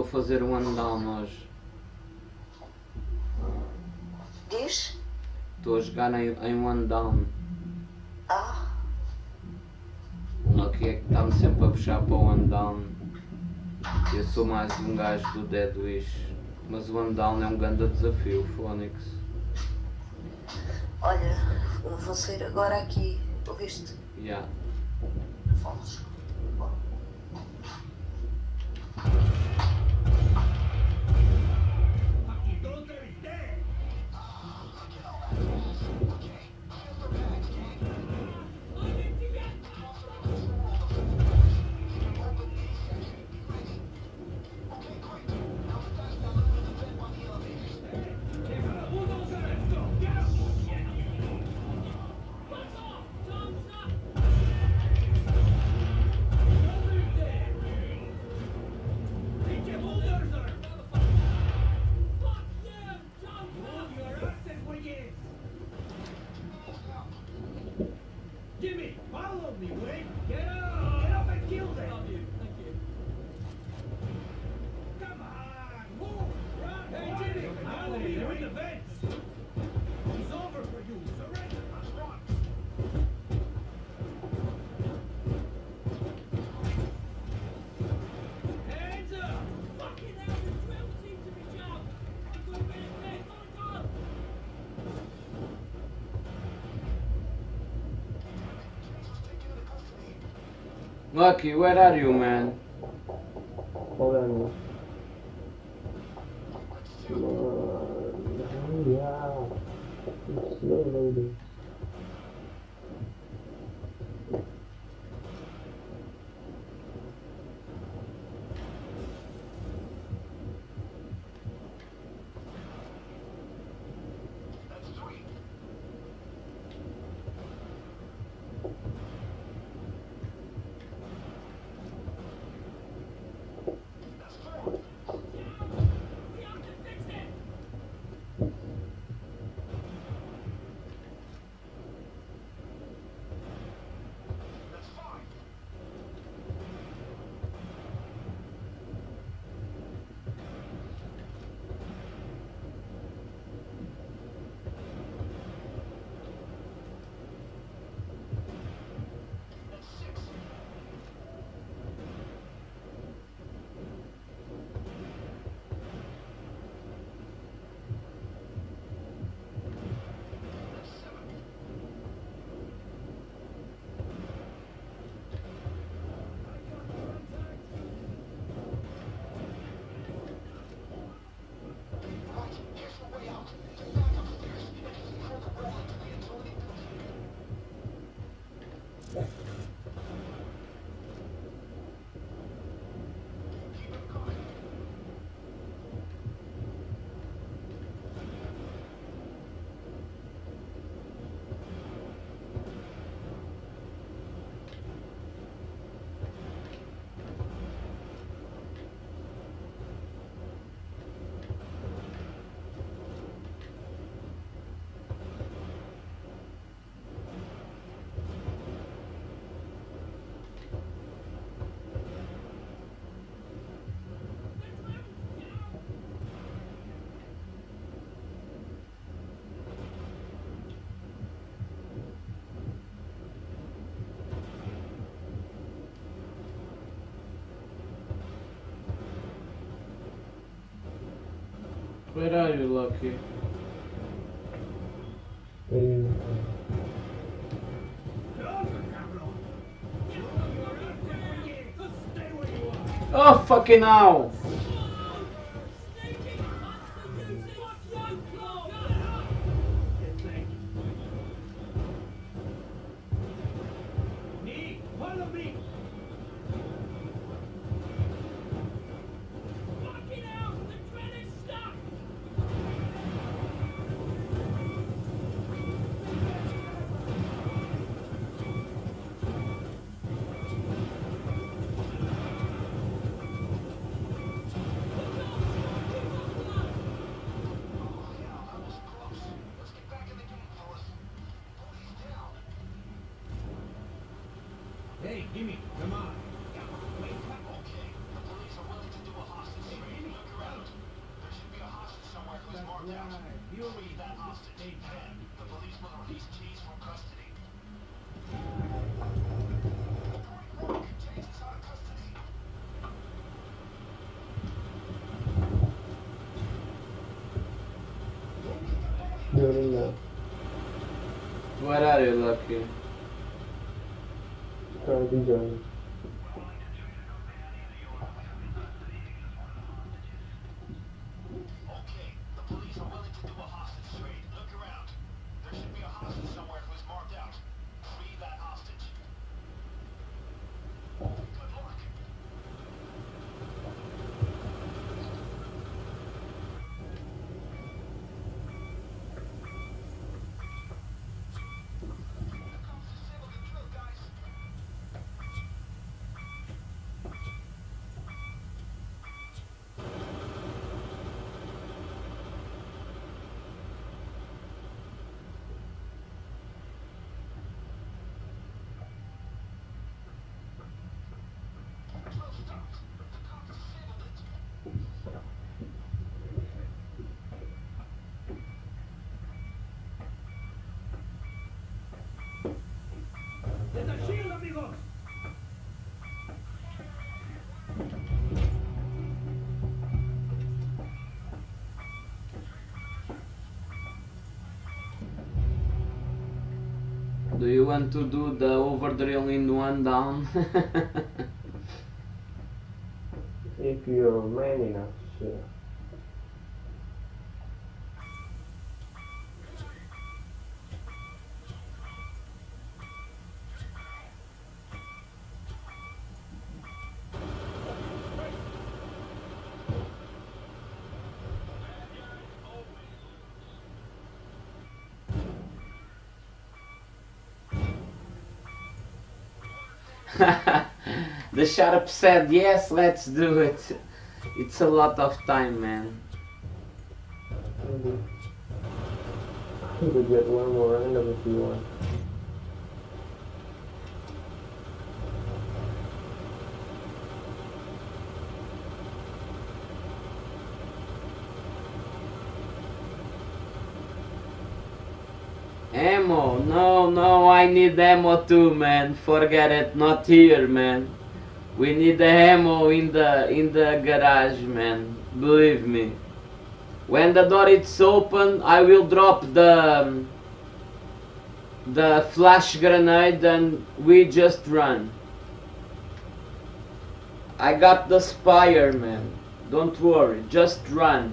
Estou a fazer um undown hoje. Diz? Estou a jogar em, em one down. Ah. O Lucky é que está-me sempre a puxar para o one down. Eu sou mais um gajo do Dead Wish. Mas o one down é um grande desafio, Phonix. Olha, vou sair agora aqui, ouviste? Yeah. Lucky, where are you, man? Where are you, Lucky? Oh, fucking hell! Where are you, Lucky? trying to join. Do you want to do the Overdrill in one down? if you're man enough, sure. The sheriff said, yes, let's do it. It's a lot of time, man. You could get one more random if you want. Ammo, no, no, I need ammo too, man. Forget it, not here, man. We need the ammo in the in the garage, man. Believe me. When the door is open, I will drop the um, the flash grenade and we just run. I got the spire, man. Don't worry, just run.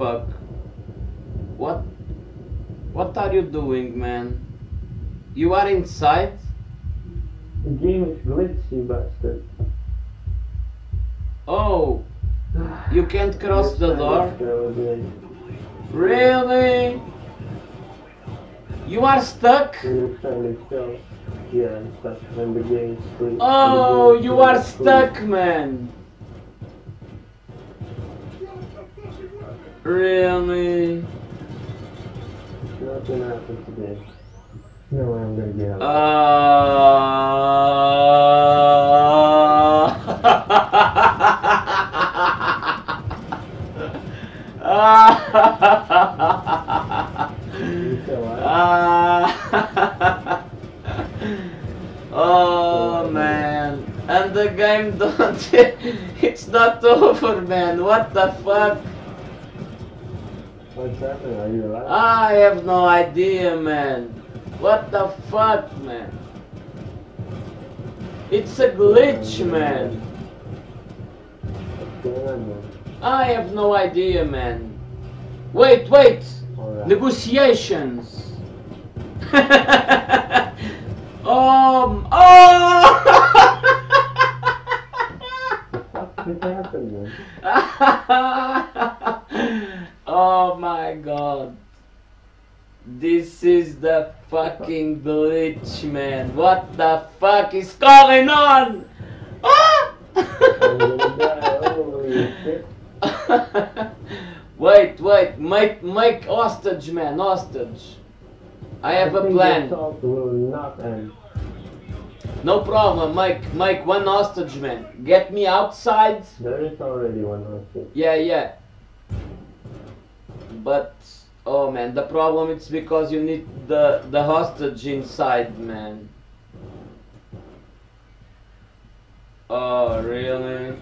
Man, What? What are you doing, man? You are inside? The game is glitchy, bastard. Oh, you can't cross the door? wish I was in. Really? You are stuck? Yeah, I'm stuck when the game is. Oh, you are stuck, man. Really? Nothing happened today. No way I'm gonna get Uh, out. Ah. You still alive? Ah. oh man. And the game don't it's not over man. What the fuck? What's happening? Are you alive? I have no idea man. What the fuck man? It's a glitch man. What's going on, man? I have no idea man. Wait, wait! Negotiations. um. Oh. What happened, man? oh my god. This is the fucking glitch, man. What the fuck is going on? Ah! I'm gonna die. Holy shit. wait, wait, make make hostage, man, hostage. I have a plan. Will not end. No problem, Mike. Mike, one hostage, man. Get me outside. There is already one hostage. Yeah, yeah. But oh man, the problem is because you need the the hostage inside, man. Oh really?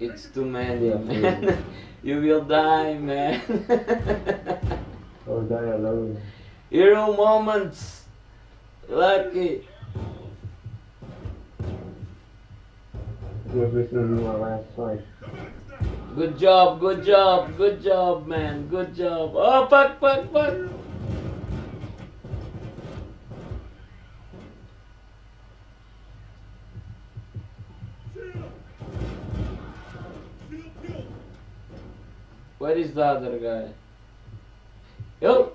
It's too many, man. you will die, man. Or die alone. Hero moments. Lucky. Will be my last fight. Good job, good job, good job, man. Good job. Oh, fuck, fuck, fuck. Where is the other guy? Yo!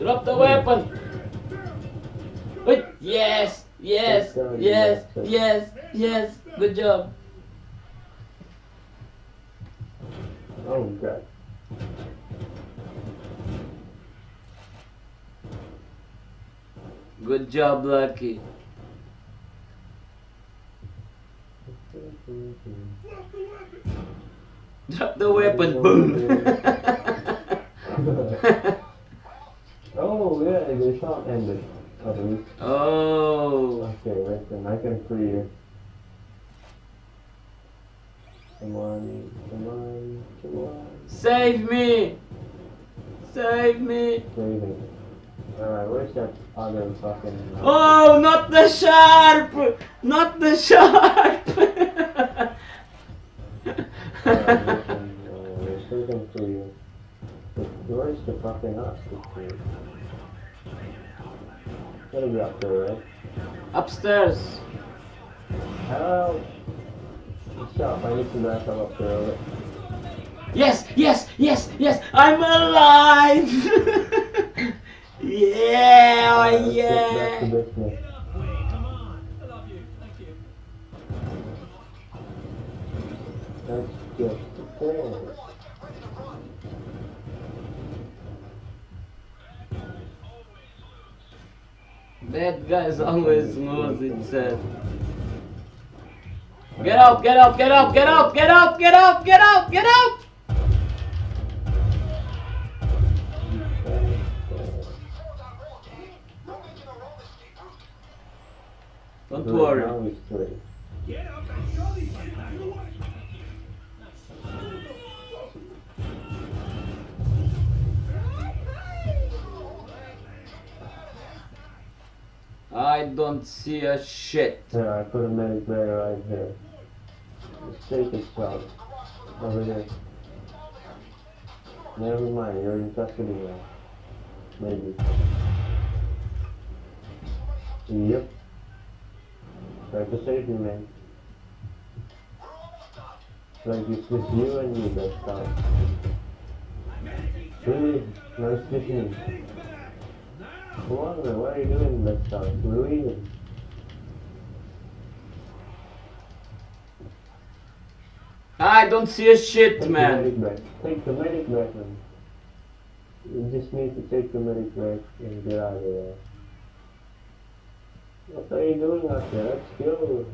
Drop the weapon! Wait! Yes! Yes! Yes! Yes! Yes! Good job! Oh god. Good job, Lucky. Drop the weapon! Boom! oh yeah, the shot ended. Oh! Okay, right then I can free you. Come on, come on, come on. Save me! Save me! Saving. Alright, where's that other fucking... Oh, not the sharp! Not the sharp! Alright, listen, uh, we're to you. Where's the fucking hostage? Gotta be up there, right? Upstairs. Help! Stop, I need to back up up there, alright? Yes, yes, yes, yes! I'm alive! yeah, oh back yeah! to business. Wait, come on. I love you. Thank you. That's just fair. That guy's always knows it said. Get up, get up, get up, get up, get up, get up, get up, get up! Don't worry. Now he's straight. Get up and show these shit out of the way. I don't see a shit. Here, I put a medic bag right here. Just take it out. Over there. Never mind, you're in custody now. Maybe. Yep. Try to save you, man. Like it's just you and me this time. Really? Nice it's just me. Come on, man, what are you doing this time? We're leaving. I don't see a shit, Take man. the medic back. Take the medic back, man. You just need to take the medic back and get out of there. What are you doing out there? Let's go.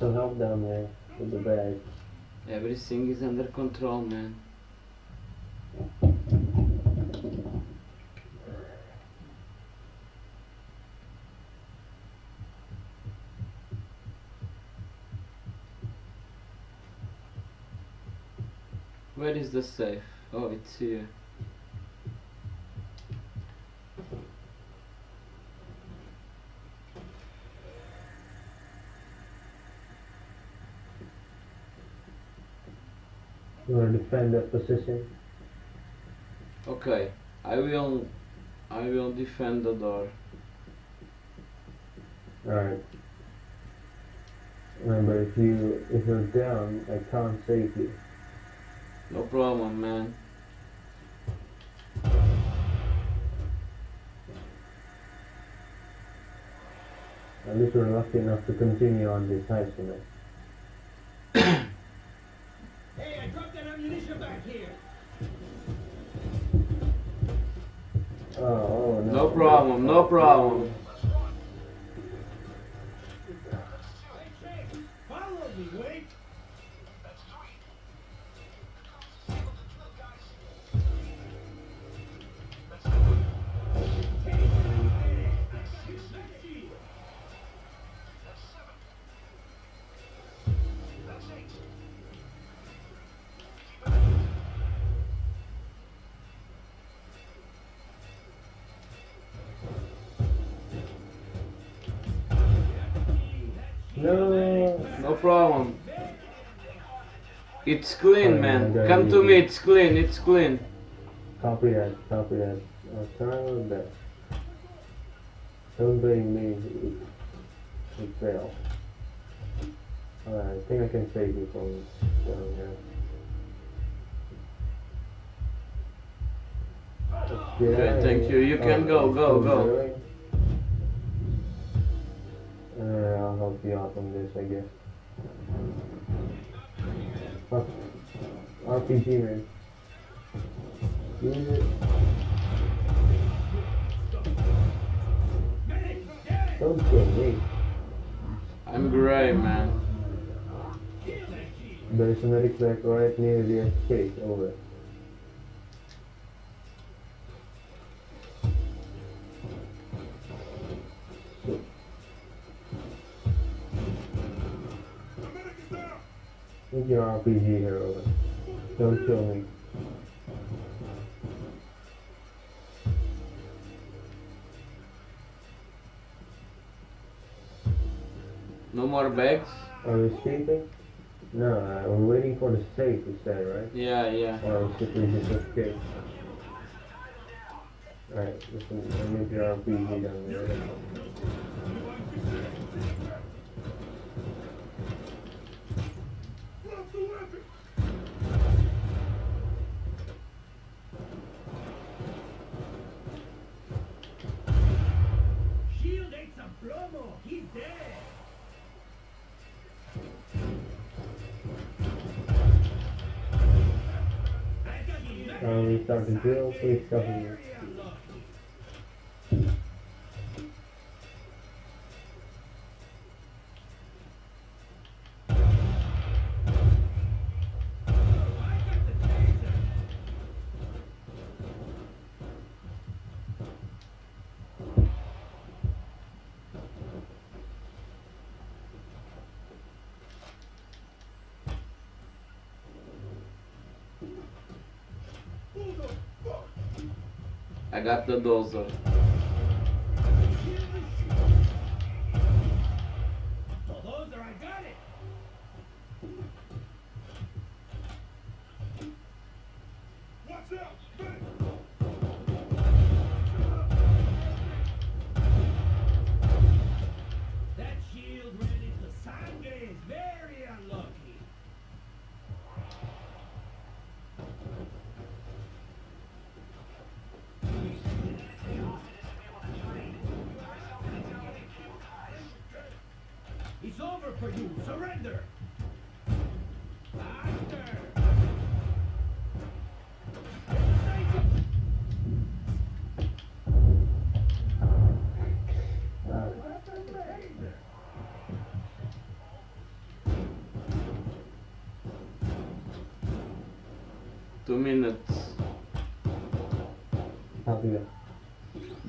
Some help down there eh, with the bag. Everything is under control, man. Where is the safe? Oh, it's here. You want to defend that position? Okay, I will. I will defend the door. Alright. Remember, if you if you're down, I can't save you. No problem, man. At least we're lucky enough to continue on this tonight. Oh, oh, no. no problem, no problem. Problem. It's clean, Oh, man. yeah, Come to me, it's clean, it's clean. Copy that. Copy that. I'm trying my best. Don't blame me. It, failed. Alright, I think I can save you from down here. Okay, thank you. You can go, go, go. Alright, I'll help you out on this, I guess. Oh, RPG, man. Use it. Don't kill me. I'm gray, man. There's a medic back right near the escape. Over. Take your RPG here, over. Don't kill me. No more bags? Are we sleeping? No, uh, we're waiting for the safe, you said, right? Yeah, yeah. Or should we just escape? Alright, listen, I need your RPG down there. Got you. Um, we start the I got the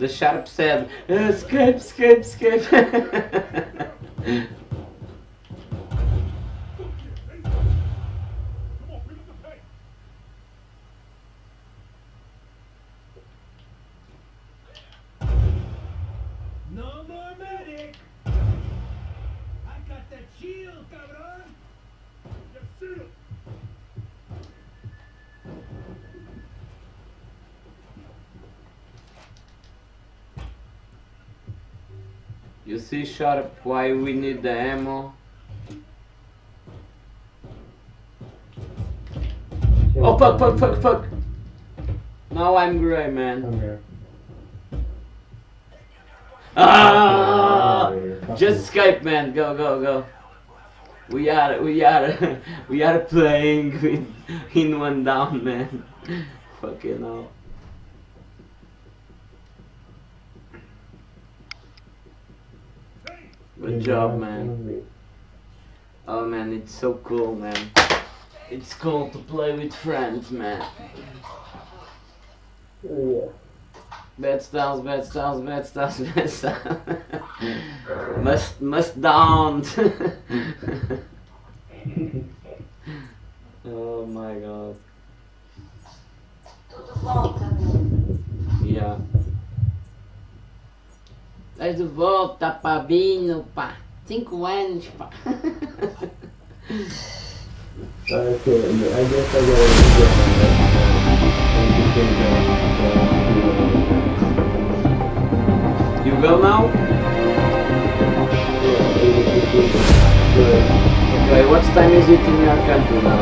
The sharp said, escape, escape, escape. Sharp, why we need the ammo? Oh, fuck, fuck, fuck, fuck. Now I'm gray, man. Ah! Just escape, man. Go, go, go. We are, we are, we are playing with in one down, man. Fucking hell. Good mm-hmm. job, man. Mm-hmm. Oh man, it's so cool, man. It's cool to play with friends, man. Yeah. Bad styles, bad styles, bad styles, bad styles. must, must down. oh my god. Traz de volta, Pabinho, pá. Cinco anos, pá. Okay, I guess I gotta get You go now? Okay, what time is it in your country now?